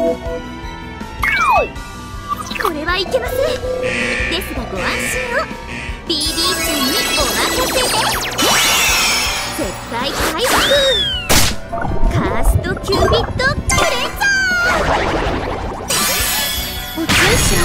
これはいけません。ですがご安心を。BD ちにお任せで。絶対回復。カーストキュービットクレッシャーお通しの